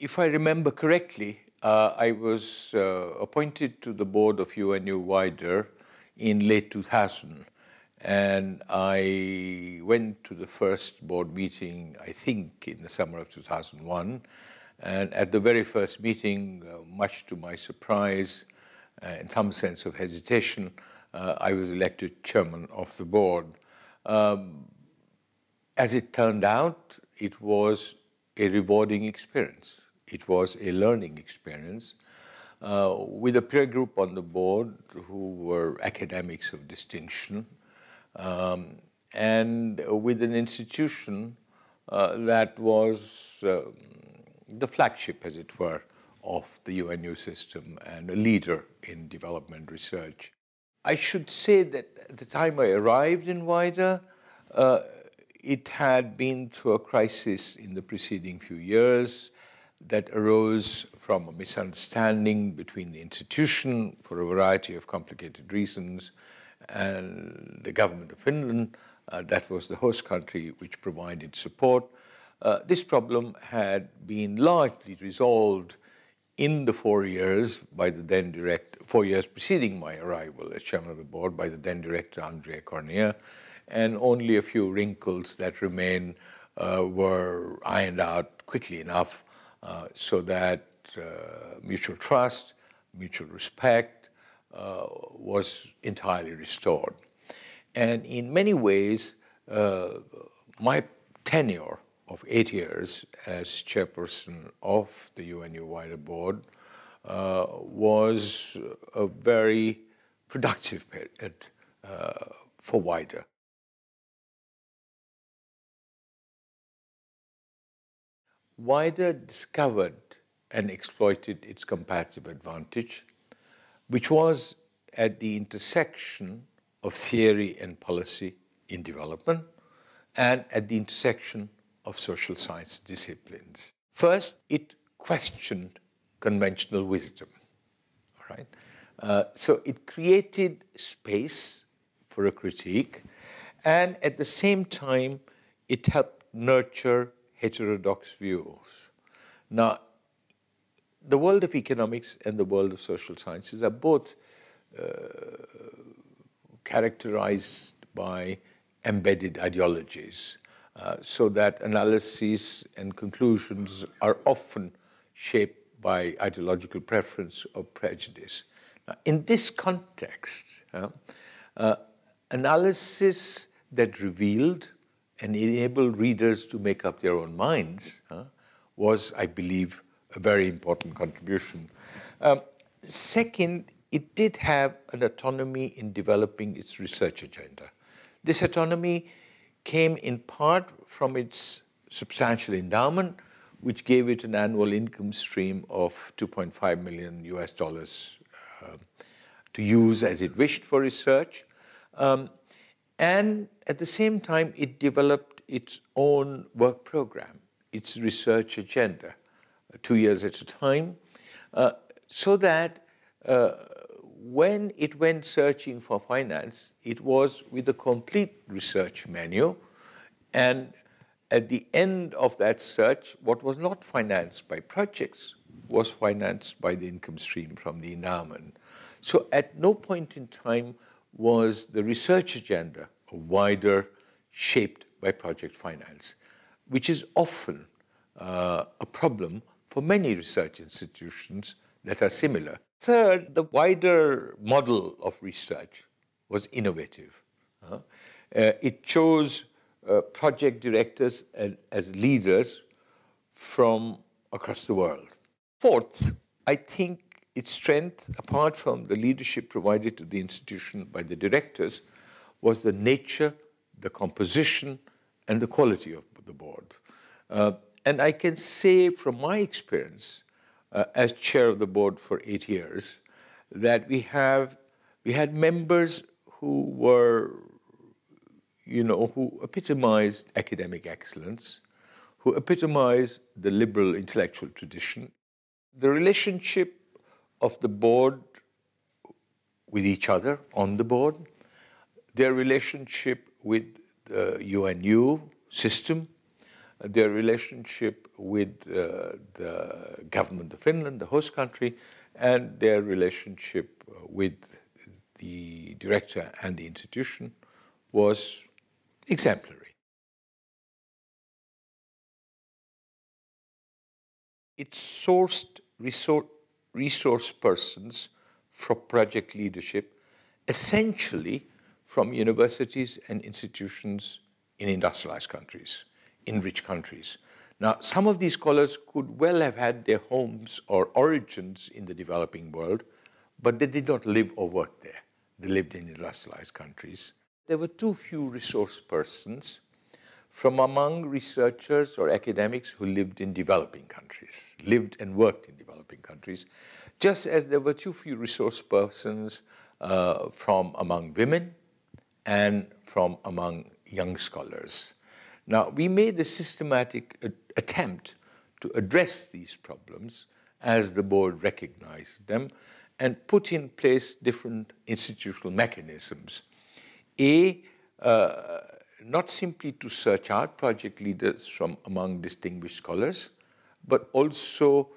If I remember correctly, uh, I was uh, appointed to the board of UNU WIDER in late 2000. And I went to the first board meeting, I think, in the summer of 2001. And at the very first meeting, uh, much to my surprise uh, and some sense of hesitation, uh, I was elected chairman of the board. Um, as it turned out, it was a rewarding experience. It was a learning experience uh, with a peer group on the board who were academics of distinction um, and with an institution uh, that was uh, the flagship, as it were, of the UNU system and a leader in development research. I should say that at the time I arrived in WIDER, uh, it had been through a crisis in the preceding few years that arose from a misunderstanding between the institution for a variety of complicated reasons and the government of Finland, uh, that was the host country which provided support. Uh, this problem had been largely resolved in the four years by the then director, four years preceding my arrival as chairman of the board by the then director Andrea Cornia, and only a few wrinkles that remain uh, were ironed out quickly enough so that uh, mutual trust, mutual respect uh, was entirely restored. And in many ways, uh, my tenure of eight years as chairperson of the UNU Wider Board uh, was a very productive period uh, for Wider. Wider discovered and exploited its comparative advantage, which was at the intersection of theory and policy in development and at the intersection of social science disciplines. First, it questioned conventional wisdom. All right? Uh, so it created space for a critique, and at the same time, it helped nurture heterodox views. Now, the world of economics and the world of social sciences are both uh, characterized by embedded ideologies, uh, so that analyses and conclusions are often shaped by ideological preference or prejudice. Now, in this context, uh, analysis that revealed and enable readers to make up their own minds was, I believe, a very important contribution. Um, second, it did have an autonomy in developing its research agenda. This autonomy came in part from its substantial endowment, which gave it an annual income stream of 2.5 million US dollars uh, to use as it wished for research. Um, and at the same time, it developed its own work program, its research agenda, uh, two years at a time, uh, so that uh, when it went searching for finance, it was with a complete research menu. And at the end of that search, what was not financed by projects was financed by the income stream from the endowment. So at no point in time was the research agenda wider shaped by project finance, which is often uh, a problem for many research institutions that are similar. Third, the wider model of research was innovative. Uh, it chose uh, project directors and, as leaders from across the world. Fourth, I think its strength, apart from the leadership provided to the institution by the directors, was the nature, the composition, and the quality of the board. Uh, and I can say from my experience uh, as chair of the board for eight years, that we have we had members who were, you know, who epitomized academic excellence, who epitomized the liberal intellectual tradition. The relationship of the board with each other on the board, their relationship with the UNU system, their relationship with uh, the government of Finland, the host country, and their relationship with the director and the institution was exemplary. It sourced resource, resource persons for project leadership, essentially from universities and institutions in industrialized countries, in rich countries. Now, some of these scholars could well have had their homes or origins in the developing world, but they did not live or work there. They lived in industrialized countries. There were too few resource persons from among researchers or academics who lived in developing countries, lived and worked in developing countries, just as there were too few resource persons uh, from among women and from among young scholars. Now, we made a systematic attempt to address these problems as the board recognized them and put in place different institutional mechanisms. A, uh, not simply to search out project leaders from among distinguished scholars, but also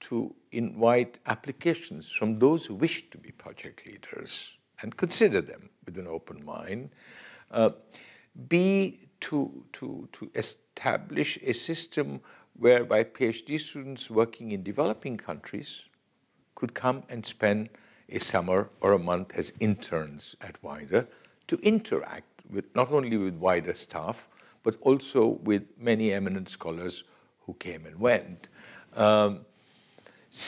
to invite applications from those who wish to be project leaders and consider them with an open mind. Uh, B, to, to, to establish a system whereby PhD students working in developing countries could come and spend a summer or a month as interns at WIDER to interact with not only with wider staff, but also with many eminent scholars who came and went. Um,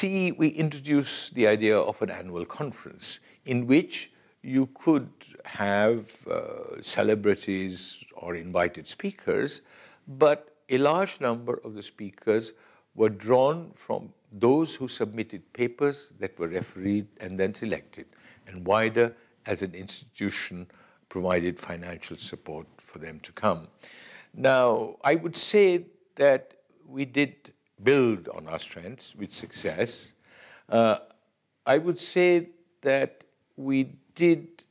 we introduced the idea of an annual conference in which you could have uh, celebrities or invited speakers, but a large number of the speakers were drawn from those who submitted papers that were refereed and then selected. And WIDER, as an institution, provided financial support for them to come. Now, I would say that we did build on our strengths with success. Uh, I would say that we did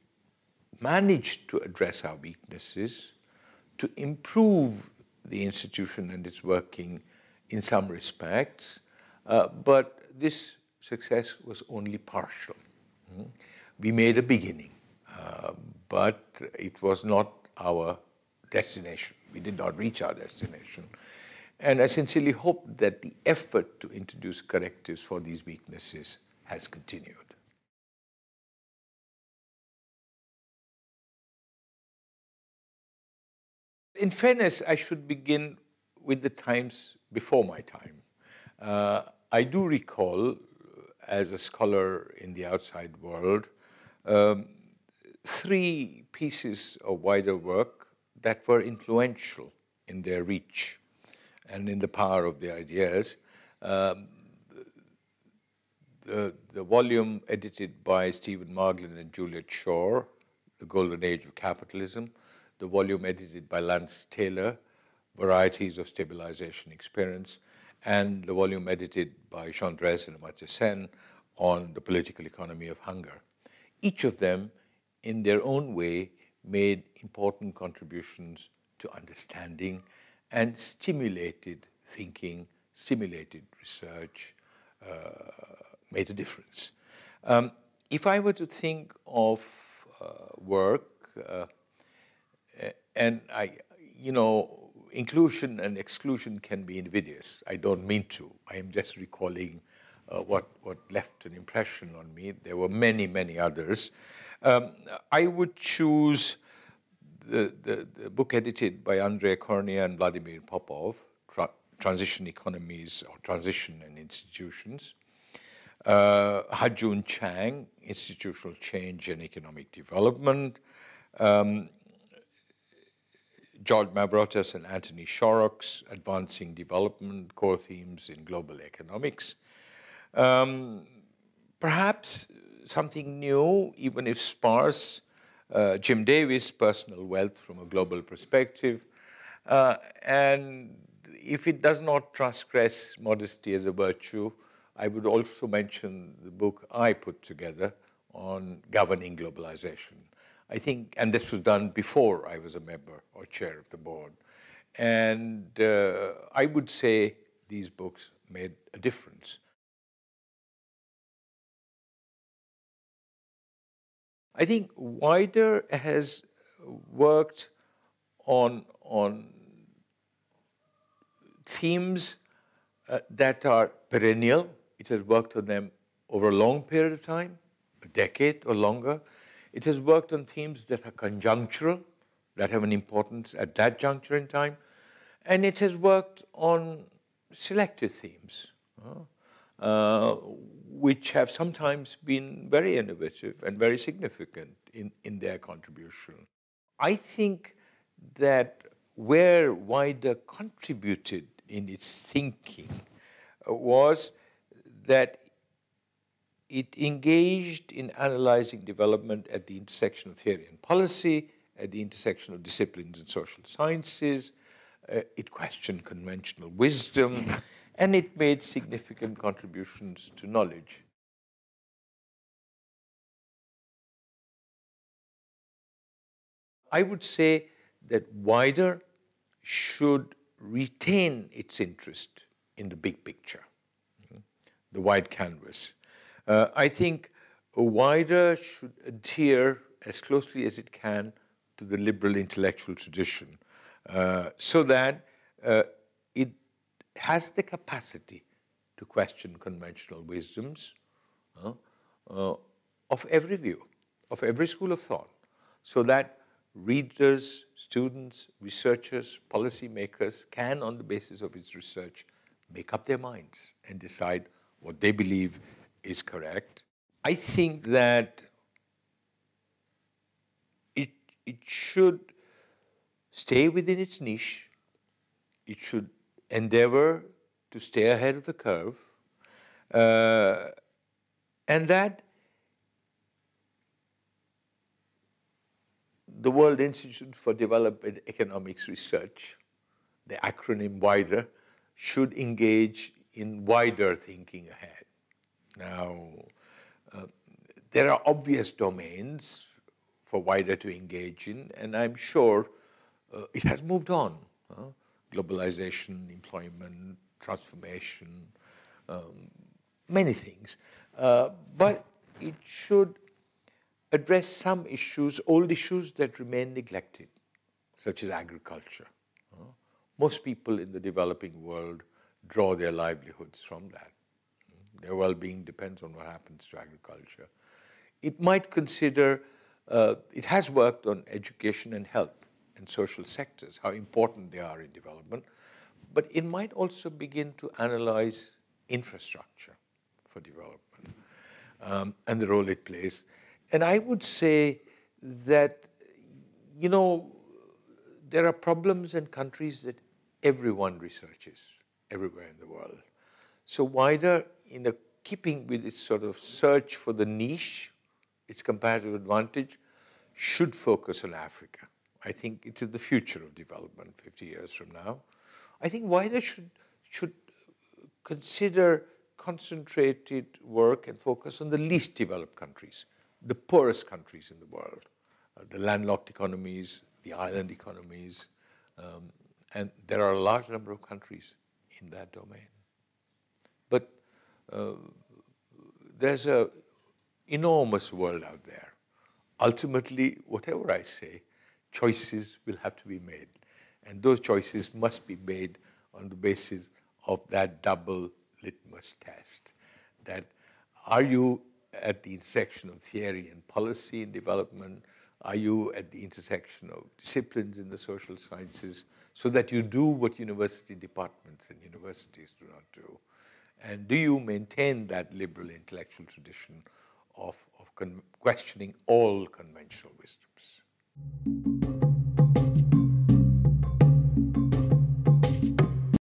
manage to address our weaknesses, to improve the institution and its working in some respects, uh, but this success was only partial. Mm. We made a beginning, uh, but it was not our destination. We did not reach our destination. And I sincerely hope that the effort to introduce correctives for these weaknesses has continued. In fairness, I should begin with the times before my time. Uh, I do recall, as a scholar in the outside world, um, three pieces of WIDER work that were influential in their reach and in the power of their ideas. Um, the, the volume edited by Stephen Marglin and Juliet Schor, The Golden Age of Capitalism, the volume edited by Lance Taylor, Varieties of Stabilization Experience, and the volume edited by Drèze and Amartya Sen on the political economy of hunger. Each of them, in their own way, made important contributions to understanding and stimulated thinking, stimulated research, uh, made a difference. Um, if I were to think of uh, work, uh, and I, you know, inclusion and exclusion can be invidious. I don't mean to. I am just recalling uh, what, what left an impression on me. There were many, many others. Um, I would choose the, the, the, book edited by Andrea Cornia and Vladimir Popov, Tra Transition Economies or Transition and Institutions. Uh, Ha-Joon Chang, Institutional Change and Economic Development. Um, George Mavrotas and Anthony Shorrocks Advancing Development, Core Themes in Global Economics. Um, perhaps something new, even if sparse, uh, Jim Davies, Personal Wealth from a Global Perspective. Uh, and if it does not transgress modesty as a virtue, I would also mention the book I put together on governing globalization. I think, and this was done before I was a member or chair of the board. And uh, I would say these books made a difference. I think Wider has worked on, on themes uh, that are perennial. It has worked on them over a long period of time, a decade or longer. It has worked on themes that are conjunctural, that have an importance at that juncture in time. And it has worked on selected themes, uh, uh, which have sometimes been very innovative and very significant in, in their contribution. I think that where Wider contributed in its thinking was that it engaged in analyzing development at the intersection of theory and policy, at the intersection of disciplines and social sciences. Uh, it questioned conventional wisdom, and it made significant contributions to knowledge. I would say that Wider should retain its interest in the big picture, the wide canvas. Uh, I think Wider should adhere as closely as it can to the liberal intellectual tradition uh, so that uh, it has the capacity to question conventional wisdoms uh, uh, of every view, of every school of thought, so that readers, students, researchers, policymakers can, on the basis of its research, make up their minds and decide what they believe is correct. I think that it, it should stay within its niche. It should endeavor to stay ahead of the curve. Uh, and that the World Institute for Development Economics Research, the acronym WIDER, should engage in wider thinking ahead. Now, uh, there are obvious domains for wider to engage in, and I'm sure uh, it has moved on. Uh, globalization, employment, transformation, um, many things. Uh, but it should address some issues, old issues that remain neglected, such as agriculture. Uh, most people in the developing world draw their livelihoods from that. Their well-being depends on what happens to agriculture. It might consider, uh, it has worked on education and health and social sectors, how important they are in development, but it might also begin to analyze infrastructure for development um, and the role it plays. And I would say that, you know, there are problems in countries that everyone researches everywhere in the world. So wider in keeping with its sort of search for the niche, its comparative advantage, should focus on Africa. I think it is the future of development 50 years from now. I think wider should, should consider concentrated work and focus on the least developed countries, the poorest countries in the world, uh, the landlocked economies, the island economies, um, and there are a large number of countries in that domain. But uh, there's an enormous world out there. Ultimately, whatever I say, choices will have to be made. And those choices must be made on the basis of that double litmus test. That are you at the intersection of theory and policy and development? Are you at the intersection of disciplines in the social sciences so that you do what university departments and universities do not do? And do you maintain that liberal intellectual tradition of, of questioning all conventional wisdoms? Thank you.